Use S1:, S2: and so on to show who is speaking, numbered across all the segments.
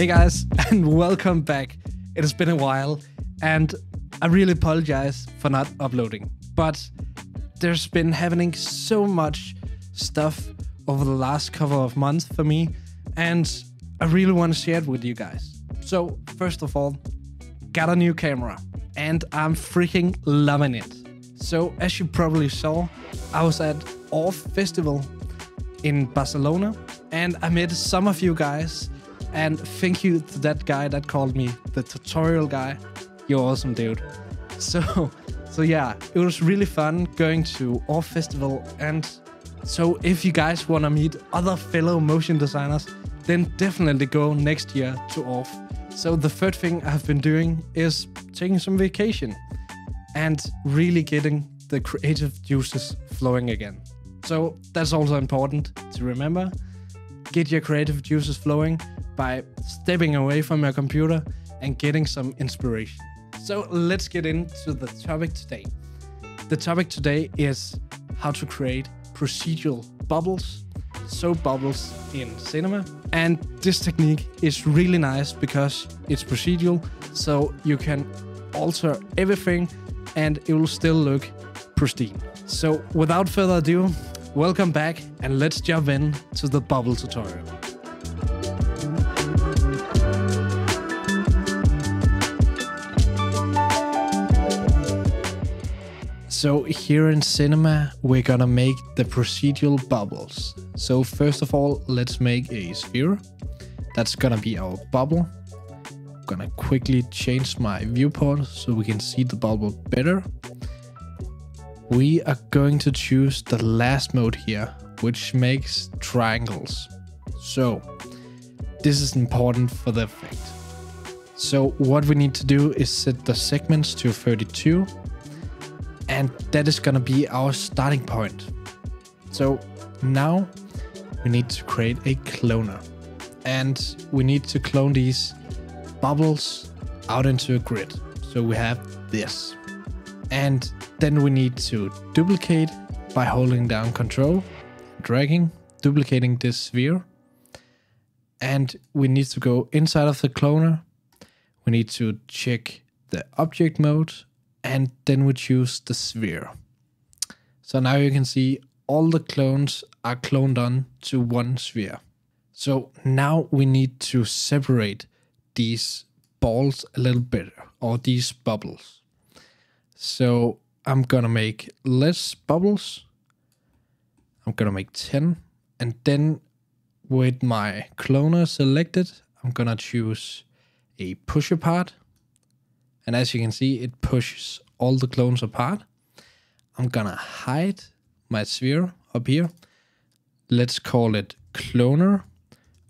S1: Hey guys, and welcome back. It has been a while, and I really apologize for not uploading. But there's been happening so much stuff over the last couple of months for me, and I really want to share it with you guys. So, first of all, got a new camera, and I'm freaking loving it. So, as you probably saw, I was at OFFF Festival in Barcelona, and I met some of you guys and thank you to that guy that called me the tutorial guy. You're awesome, dude. So, so yeah, it was really fun going to OFFF Festival. And so, if you guys want to meet other fellow motion designers, then definitely go next year to OFFF. So, the third thing I've been doing is taking some vacation and really getting the creative juices flowing again. So, that's also important to remember. Get your creative juices flowing by stepping away from your computer and getting some inspiration. So let's get into the topic today. The topic today is how to create procedural bubbles, so bubbles in cinema. And this technique is really nice because it's procedural, so you can alter everything and it will still look pristine. So without further ado, welcome back and let's jump in to the bubble tutorial. So here in cinema, we're gonna make the procedural bubbles. So first of all, let's make a sphere. That's gonna be our bubble. I'm gonna quickly change my viewport so we can see the bubble better. We are going to choose the last mode here, which makes triangles. So this is important for the effect. So what we need to do is set the segments to 32 and that is gonna be our starting point. So now we need to create a cloner and we need to clone these bubbles out into a grid. So we have this. And then we need to duplicate by holding down control, dragging, duplicating this sphere. And we need to go inside of the cloner. We need to check the object mode and then we choose the sphere. So now you can see all the clones are cloned on to one sphere. So now we need to separate these balls a little bit, or these bubbles. So I'm gonna make less bubbles. I'm gonna make 10. And then with my cloner selected, I'm gonna choose a push apart and as you can see, it pushes all the clones apart. I'm gonna hide my sphere up here. Let's call it cloner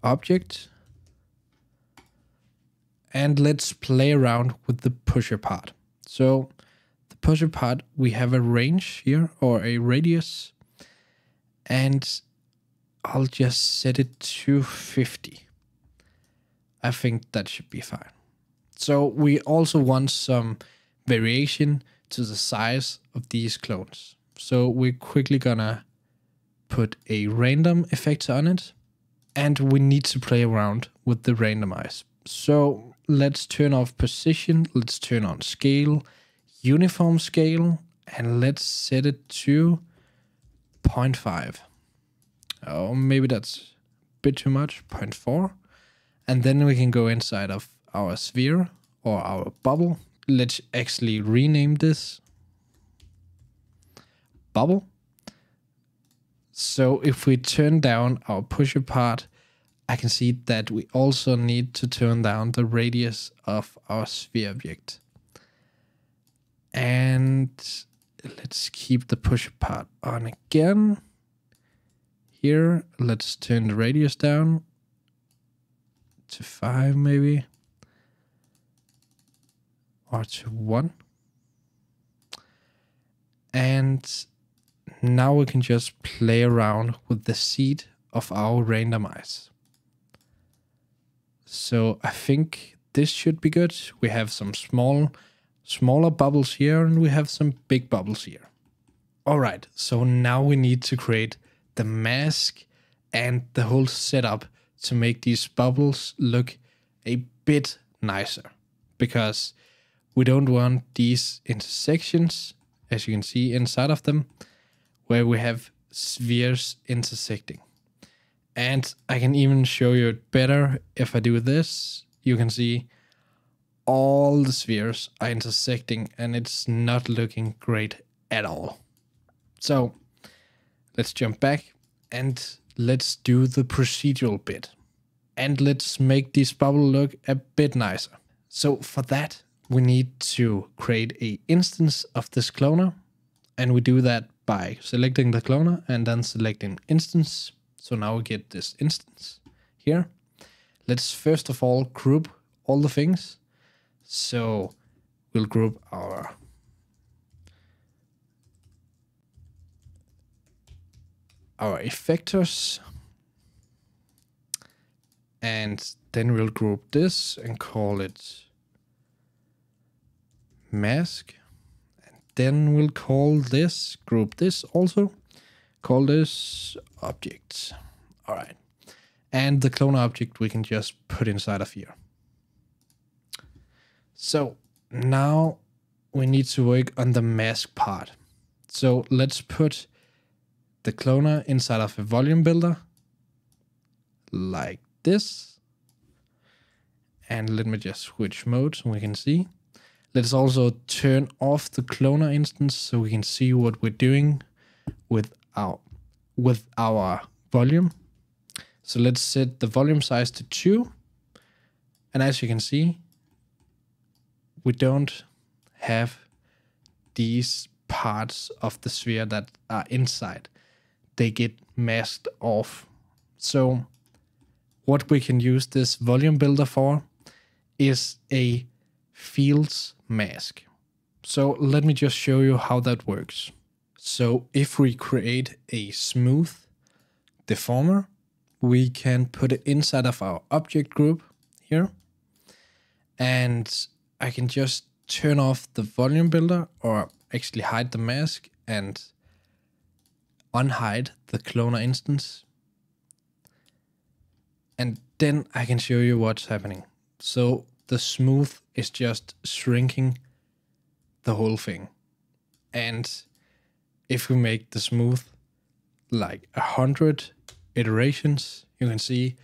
S1: object. And let's play around with the push apart. So the push apart, we have a range here or a radius. And I'll just set it to 50. I think that should be fine. So we also want some variation to the size of these clones. So we're quickly gonna put a random effect on it and we need to play around with the randomize. So let's turn off position, let's turn on scale, uniform scale, and let's set it to 0.5. Oh, maybe that's a bit too much, 0.4. And then we can go inside of our sphere or our bubble. Let's actually rename this bubble. So if we turn down our push apart, I can see that we also need to turn down the radius of our sphere object. And let's keep the push apart on again. Here, let's turn the radius down to 5 maybe to 1 and now we can just play around with the seed of our randomize so I think this should be good. We have some small smaller bubbles here and we have some big bubbles here. All right so now we need to create the mask and the whole setup to make these bubbles look a bit nicer because we don't want these intersections, as you can see inside of them, where we have spheres intersecting. And I can even show you it better if I do this. You can see all the spheres are intersecting and it's not looking great at all. So let's jump back and let's do the procedural bit. And let's make this bubble look a bit nicer. So for that, we need to create a instance of this cloner. And we do that by selecting the cloner and then selecting instance. So now we get this instance here. Let's first of all group all the things. So we'll group our our effectors and then we'll group this and call it mask. And then we'll call this group this also call this objects. All right. And the clone object we can just put inside of here. So now we need to work on the mask part. So let's put the cloner inside of a volume builder like this. And let me just switch mode so we can see. Let's also turn off the cloner instance so we can see what we're doing with our, with our volume. So let's set the volume size to 2. And as you can see, we don't have these parts of the sphere that are inside they get masked off. So what we can use this volume builder for is a fields mask. So let me just show you how that works. So if we create a smooth deformer, we can put it inside of our object group here. And I can just turn off the volume builder or actually hide the mask and unhide the cloner instance. And then I can show you what's happening. So the smooth is just shrinking the whole thing. And if we make the smooth like a hundred iterations, you can see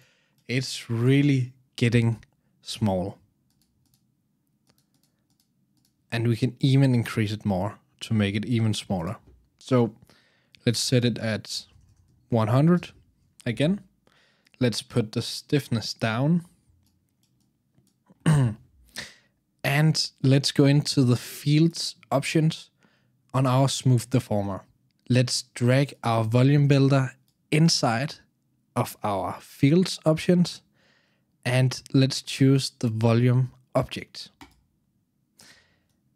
S1: it's really getting small. And we can even increase it more to make it even smaller. So Let's set it at 100 again. Let's put the stiffness down. and let's go into the fields options on our smooth deformer. Let's drag our volume builder inside of our fields options and let's choose the volume object.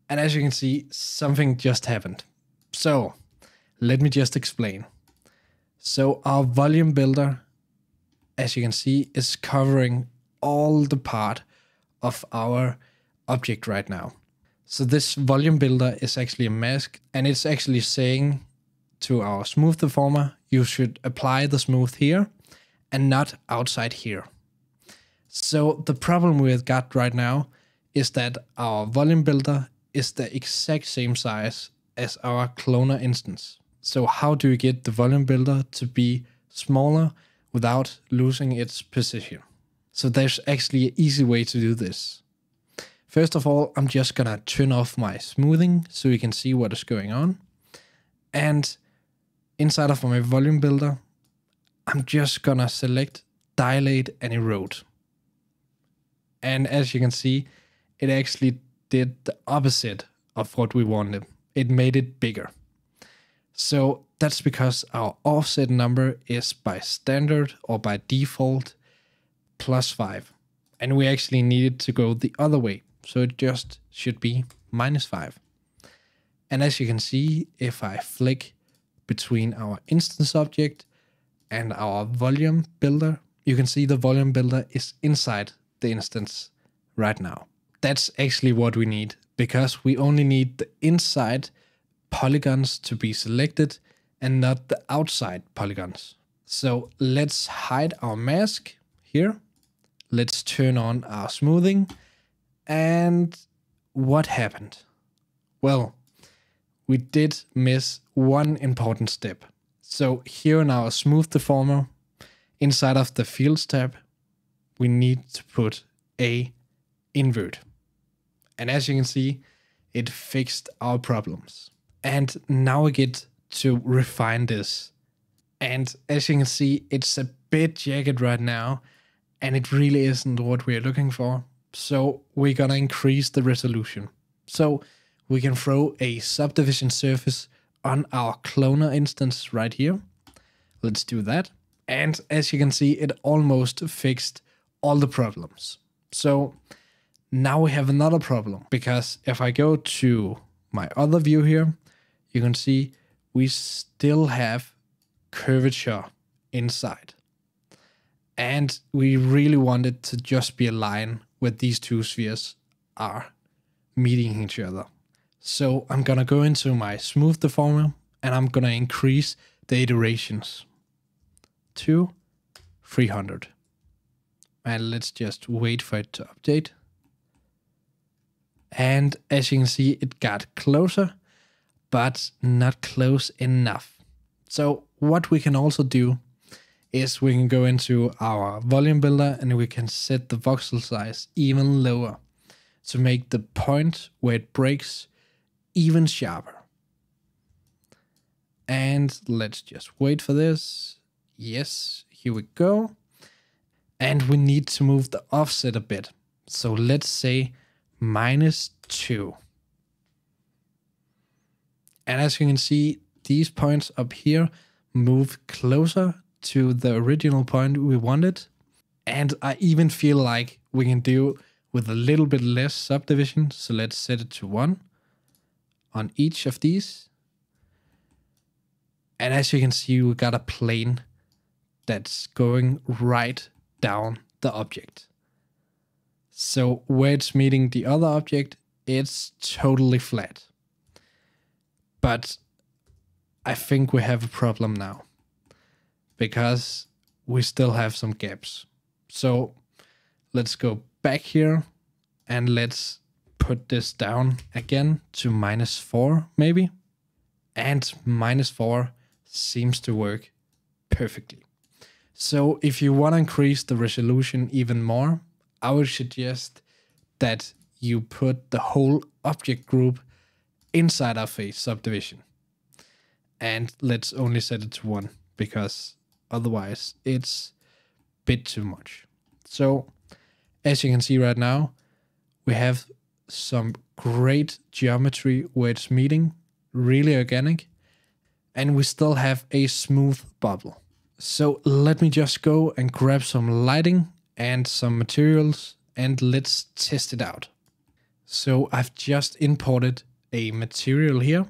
S1: And as you can see, something just happened. So let me just explain. So our volume builder, as you can see, is covering all the part of our object right now. So this volume builder is actually a mask and it's actually saying to our smooth deformer, you should apply the smooth here and not outside here. So the problem we've got right now is that our volume builder is the exact same size as our cloner instance. So how do you get the volume builder to be smaller without losing its position? So there's actually an easy way to do this. First of all, I'm just gonna turn off my smoothing so you can see what is going on. And inside of my volume builder, I'm just gonna select dilate and erode. And as you can see, it actually did the opposite of what we wanted. It made it bigger. So that's because our offset number is by standard or by default plus 5. And we actually needed to go the other way. So it just should be minus 5. And as you can see, if I flick between our instance object and our volume builder, you can see the volume builder is inside the instance right now. That's actually what we need because we only need the inside polygons to be selected and not the outside polygons. So let's hide our mask here. Let's turn on our smoothing. And what happened? Well, we did miss one important step. So here in our smooth deformer, inside of the fields tab, we need to put a invert. And as you can see, it fixed our problems. And now we get to refine this. And as you can see, it's a bit jagged right now, and it really isn't what we're looking for. So we're gonna increase the resolution. So we can throw a subdivision surface on our cloner instance right here. Let's do that. And as you can see, it almost fixed all the problems. So now we have another problem because if I go to my other view here, you can see we still have curvature inside. And we really want it to just be a line where these two spheres are meeting each other. So I'm gonna go into my smooth deformer and I'm gonna increase the iterations to 300. And let's just wait for it to update. And as you can see, it got closer, but not close enough. So what we can also do is we can go into our volume builder and we can set the voxel size even lower to make the point where it breaks even sharper. And let's just wait for this. Yes, here we go. And we need to move the offset a bit. So let's say minus 2. And as you can see, these points up here move closer to the original point we wanted. And I even feel like we can do with a little bit less subdivision. So let's set it to 1 on each of these. And as you can see, we got a plane that's going right down the object. So where it's meeting the other object, it's totally flat. But I think we have a problem now because we still have some gaps. So let's go back here and let's put this down again to minus 4 maybe. And minus 4 seems to work perfectly. So if you want to increase the resolution even more, I would suggest that you put the whole object group inside of a subdivision. And let's only set it to one because otherwise it's a bit too much. So as you can see right now, we have some great geometry where it's meeting, really organic, and we still have a smooth bubble. So let me just go and grab some lighting and some materials and let's test it out. So I've just imported a material here.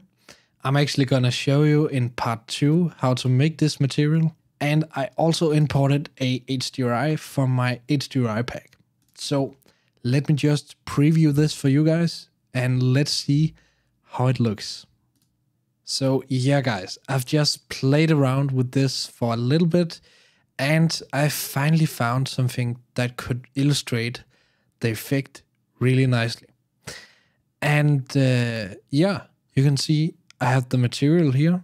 S1: I'm actually gonna show you in part two how to make this material. And I also imported a HDRI from my HDRI pack. So let me just preview this for you guys and let's see how it looks. So yeah guys, I've just played around with this for a little bit and I finally found something that could illustrate the effect really nicely. And uh, yeah, you can see I have the material here.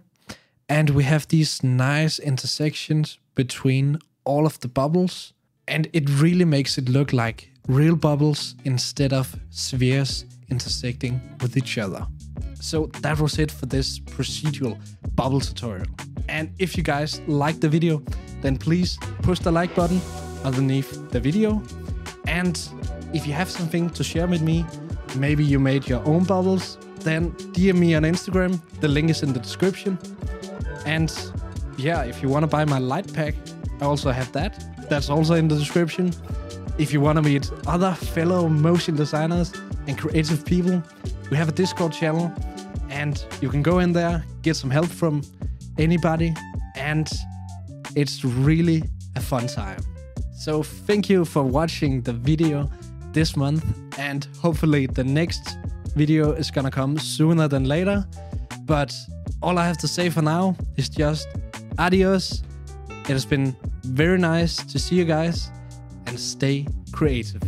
S1: And we have these nice intersections between all of the bubbles. And it really makes it look like real bubbles instead of spheres intersecting with each other. So that was it for this procedural bubble tutorial. And if you guys liked the video, then please push the like button underneath the video. And if you have something to share with me, maybe you made your own bubbles, then DM me on Instagram. The link is in the description. And yeah, if you want to buy my light pack, I also have that. That's also in the description. If you want to meet other fellow motion designers and creative people, we have a Discord channel and you can go in there, get some help from anybody, and it's really a fun time. So, thank you for watching the video this month, and hopefully, the next video is gonna come sooner than later. But all I have to say for now is just adios. It has been very nice to see you guys, and stay creative.